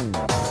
Bye.